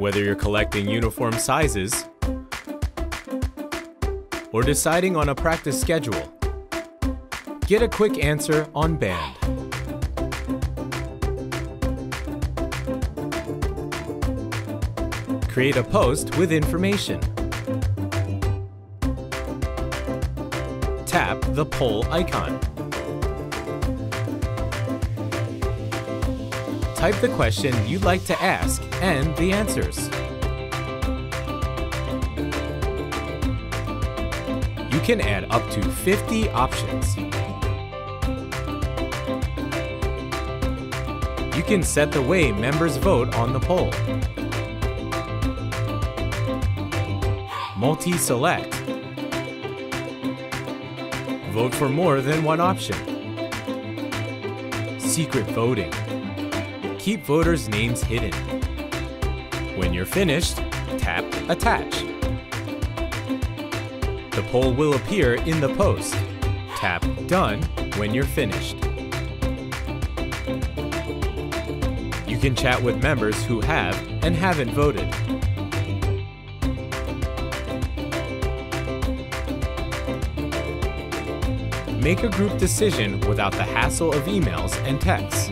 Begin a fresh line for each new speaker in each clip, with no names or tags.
Whether you're collecting uniform sizes or deciding on a practice schedule, get a quick answer on band. Create a post with information. Tap the poll icon. Type the question you'd like to ask and the answers. You can add up to 50 options. You can set the way members vote on the poll. Multi-select. Vote for more than one option. Secret voting. Keep voters' names hidden. When you're finished, tap Attach. The poll will appear in the post. Tap Done when you're finished. You can chat with members who have and haven't voted. Make a group decision without the hassle of emails and texts.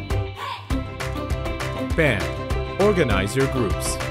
Band. Organize your groups.